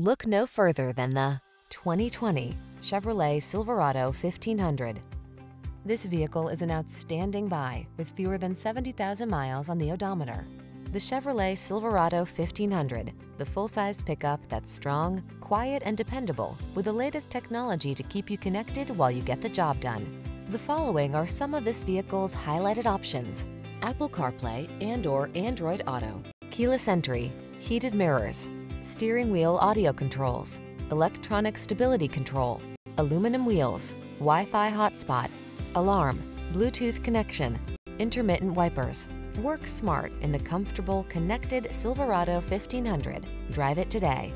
Look no further than the 2020 Chevrolet Silverado 1500. This vehicle is an outstanding buy with fewer than 70,000 miles on the odometer. The Chevrolet Silverado 1500, the full-size pickup that's strong, quiet, and dependable with the latest technology to keep you connected while you get the job done. The following are some of this vehicle's highlighted options. Apple CarPlay and or Android Auto, keyless entry, heated mirrors, steering wheel audio controls, electronic stability control, aluminum wheels, Wi-Fi hotspot, alarm, Bluetooth connection, intermittent wipers. Work smart in the comfortable, connected Silverado 1500. Drive it today.